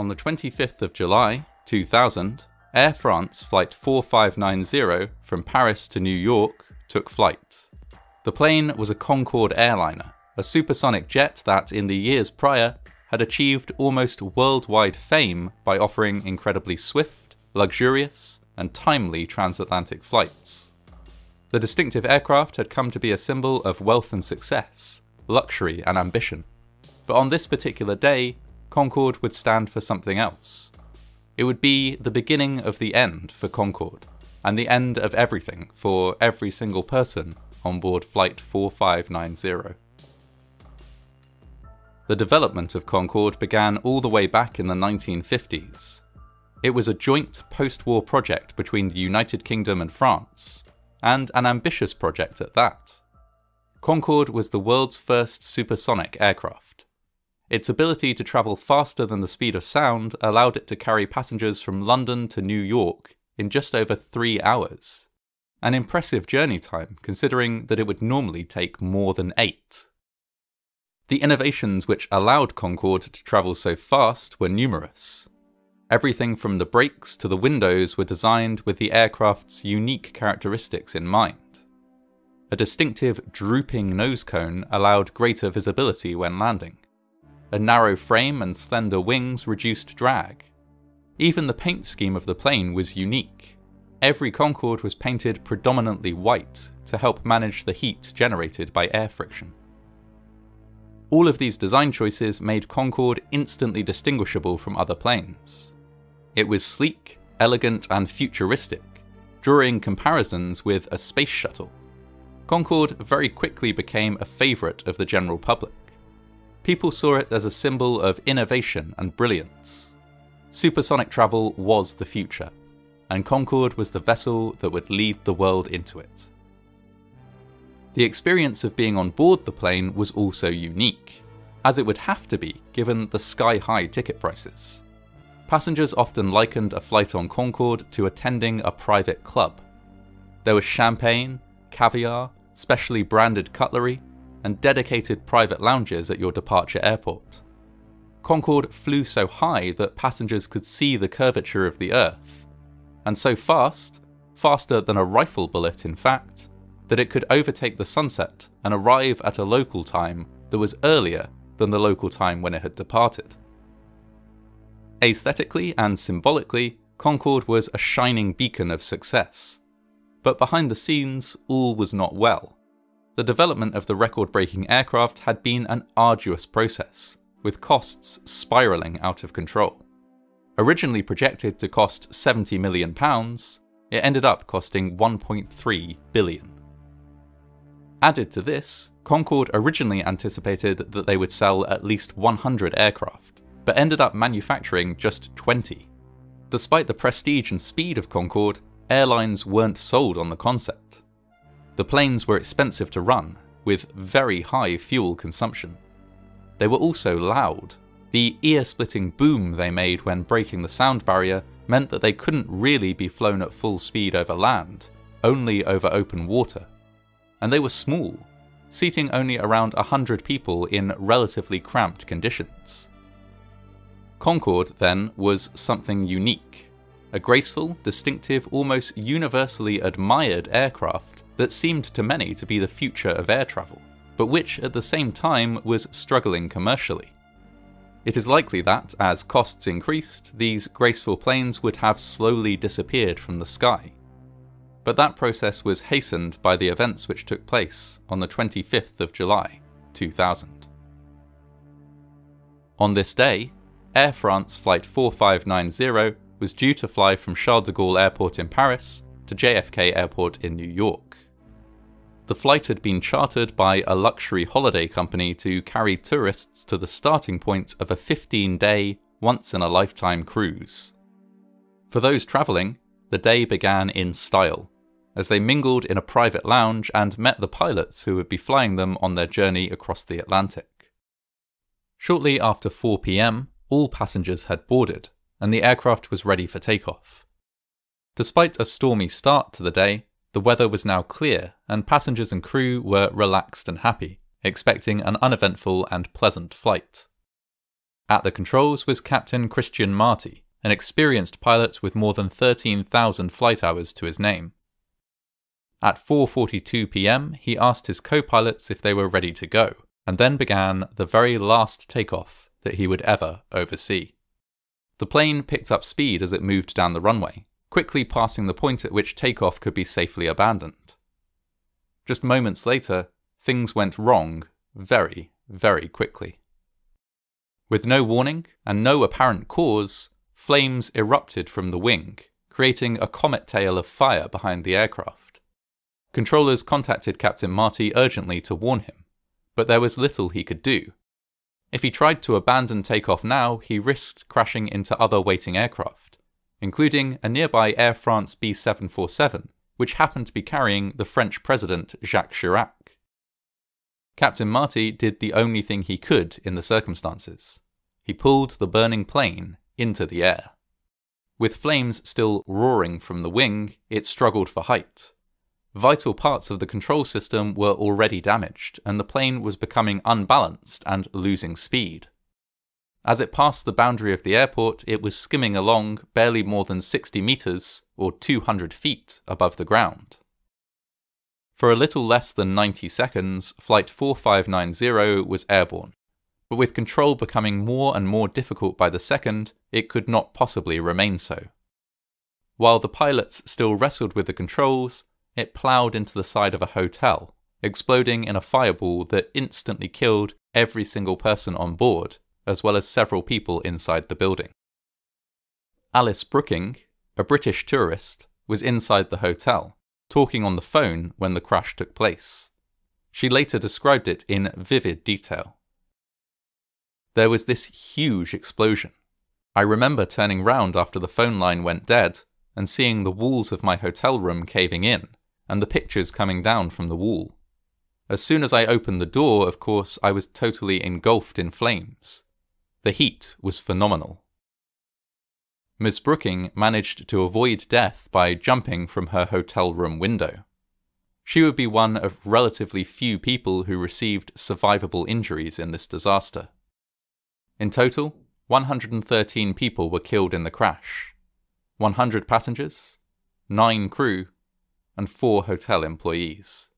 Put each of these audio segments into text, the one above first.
On the 25th of July, 2000, Air France Flight 4590 from Paris to New York took flight. The plane was a Concorde airliner, a supersonic jet that, in the years prior, had achieved almost worldwide fame by offering incredibly swift, luxurious, and timely transatlantic flights. The distinctive aircraft had come to be a symbol of wealth and success, luxury and ambition. But on this particular day, Concorde would stand for something else. It would be the beginning of the end for Concorde, and the end of everything for every single person on board Flight 4590. The development of Concorde began all the way back in the 1950s. It was a joint post war project between the United Kingdom and France, and an ambitious project at that. Concorde was the world's first supersonic aircraft. Its ability to travel faster than the speed of sound allowed it to carry passengers from London to New York in just over three hours. An impressive journey time, considering that it would normally take more than eight. The innovations which allowed Concorde to travel so fast were numerous. Everything from the brakes to the windows were designed with the aircraft's unique characteristics in mind. A distinctive drooping nose cone allowed greater visibility when landing. A narrow frame and slender wings reduced drag. Even the paint scheme of the plane was unique. Every Concorde was painted predominantly white to help manage the heat generated by air friction. All of these design choices made Concorde instantly distinguishable from other planes. It was sleek, elegant, and futuristic, drawing comparisons with a space shuttle. Concorde very quickly became a favourite of the general public. People saw it as a symbol of innovation and brilliance. Supersonic travel was the future, and Concorde was the vessel that would lead the world into it. The experience of being on board the plane was also unique, as it would have to be given the sky high ticket prices. Passengers often likened a flight on Concorde to attending a private club. There was champagne, caviar, specially branded cutlery, and dedicated private lounges at your departure airport. Concorde flew so high that passengers could see the curvature of the Earth, and so fast, faster than a rifle bullet in fact, that it could overtake the sunset and arrive at a local time that was earlier than the local time when it had departed. Aesthetically and symbolically, Concorde was a shining beacon of success. But behind the scenes, all was not well. The development of the record breaking aircraft had been an arduous process, with costs spiralling out of control. Originally projected to cost £70 million, it ended up costing £1.3 billion. Added to this, Concorde originally anticipated that they would sell at least 100 aircraft, but ended up manufacturing just 20. Despite the prestige and speed of Concorde, airlines weren't sold on the concept. The planes were expensive to run, with very high fuel consumption. They were also loud. The ear splitting boom they made when breaking the sound barrier meant that they couldn't really be flown at full speed over land, only over open water and they were small, seating only around 100 people in relatively cramped conditions. Concorde, then, was something unique. A graceful, distinctive, almost universally admired aircraft that seemed to many to be the future of air travel, but which at the same time was struggling commercially. It is likely that, as costs increased, these graceful planes would have slowly disappeared from the sky, but that process was hastened by the events which took place on the 25th of July, 2000. On this day, Air France Flight 4590 was due to fly from Charles de Gaulle Airport in Paris to JFK Airport in New York. The flight had been chartered by a luxury holiday company to carry tourists to the starting point of a 15 day, once in a lifetime cruise. For those travelling, the day began in style, as they mingled in a private lounge and met the pilots who would be flying them on their journey across the Atlantic. Shortly after 4 pm, all passengers had boarded, and the aircraft was ready for takeoff. Despite a stormy start to the day, the weather was now clear, and passengers and crew were relaxed and happy, expecting an uneventful and pleasant flight. At the controls was Captain Christian Marty, an experienced pilot with more than 13,000 flight hours to his name. At 4:42 p.m., he asked his co-pilots if they were ready to go, and then began the very last takeoff that he would ever oversee. The plane picked up speed as it moved down the runway, quickly passing the point at which takeoff could be safely abandoned. Just moments later, things went wrong very, very quickly. With no warning and no apparent cause, flames erupted from the wing, creating a comet tail of fire behind the aircraft. Controllers contacted Captain Marty urgently to warn him, but there was little he could do, if he tried to abandon takeoff now, he risked crashing into other waiting aircraft, including a nearby Air France B 747, which happened to be carrying the French President Jacques Chirac. Captain Marty did the only thing he could in the circumstances. He pulled the burning plane into the air. With flames still roaring from the wing, it struggled for height, Vital parts of the control system were already damaged, and the plane was becoming unbalanced and losing speed. As it passed the boundary of the airport, it was skimming along barely more than 60 metres, or 200 feet, above the ground. For a little less than 90 seconds, Flight 4590 was airborne, but with control becoming more and more difficult by the second, it could not possibly remain so. While the pilots still wrestled with the controls, it ploughed into the side of a hotel, exploding in a fireball that instantly killed every single person on board, as well as several people inside the building. Alice Brooking, a British tourist, was inside the hotel, talking on the phone when the crash took place. She later described it in vivid detail. There was this huge explosion. I remember turning round after the phone line went dead and seeing the walls of my hotel room caving in, and the pictures coming down from the wall. As soon as I opened the door, of course, I was totally engulfed in flames. The heat was phenomenal. Miss Brooking managed to avoid death by jumping from her hotel room window. She would be one of relatively few people who received survivable injuries in this disaster. In total, 113 people were killed in the crash 100 passengers, 9 crew, and four hotel employees.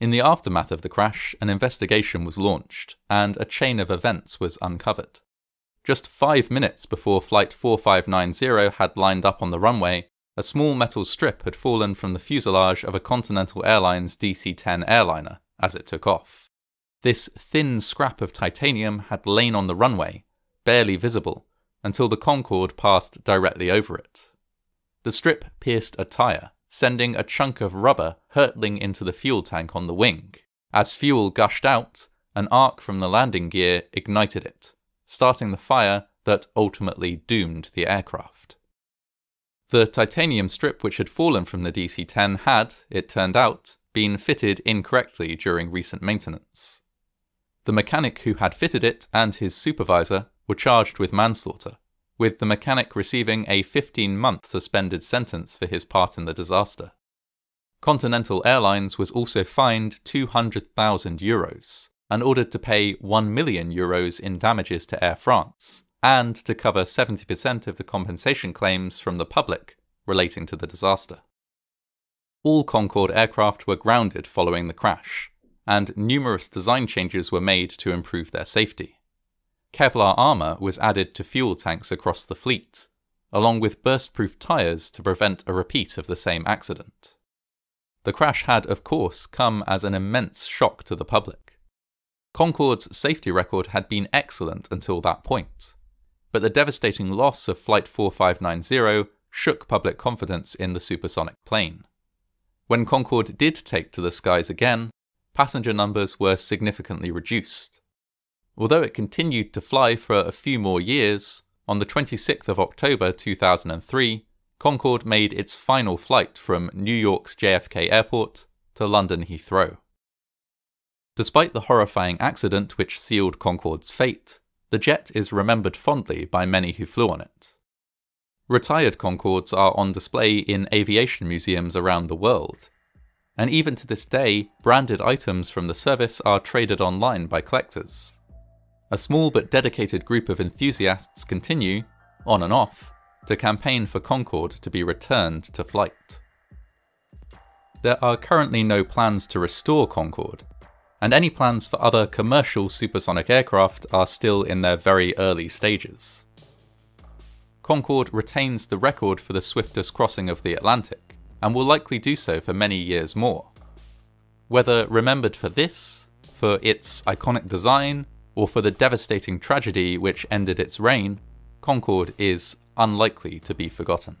In the aftermath of the crash, an investigation was launched, and a chain of events was uncovered. Just five minutes before Flight 4590 had lined up on the runway, a small metal strip had fallen from the fuselage of a Continental Airlines DC 10 airliner as it took off. This thin scrap of titanium had lain on the runway, barely visible, until the Concorde passed directly over it. The strip pierced a tyre, sending a chunk of rubber hurtling into the fuel tank on the wing. As fuel gushed out, an arc from the landing gear ignited it, starting the fire that ultimately doomed the aircraft. The titanium strip which had fallen from the DC 10 had, it turned out, been fitted incorrectly during recent maintenance. The mechanic who had fitted it and his supervisor were charged with manslaughter, with the mechanic receiving a 15 month suspended sentence for his part in the disaster. Continental Airlines was also fined 200,000 euros and ordered to pay 1 million euros in damages to Air France and to cover 70% of the compensation claims from the public relating to the disaster. All Concorde aircraft were grounded following the crash, and numerous design changes were made to improve their safety. Kevlar armour was added to fuel tanks across the fleet, along with burst-proof tyres to prevent a repeat of the same accident. The crash had, of course, come as an immense shock to the public. Concorde's safety record had been excellent until that point, but the devastating loss of Flight 4590 shook public confidence in the supersonic plane. When Concorde did take to the skies again, passenger numbers were significantly reduced. Although it continued to fly for a few more years, on the 26th of October 2003, Concorde made its final flight from New York's JFK Airport to London Heathrow. Despite the horrifying accident which sealed Concorde's fate, the jet is remembered fondly by many who flew on it. Retired Concordes are on display in aviation museums around the world, and even to this day, branded items from the service are traded online by collectors. A small but dedicated group of enthusiasts continue, on and off, to campaign for Concorde to be returned to flight. There are currently no plans to restore Concorde, and any plans for other commercial supersonic aircraft are still in their very early stages. Concorde retains the record for the swiftest crossing of the Atlantic, and will likely do so for many years more. Whether remembered for this, for its iconic design, or for the devastating tragedy which ended its reign, Concorde is unlikely to be forgotten.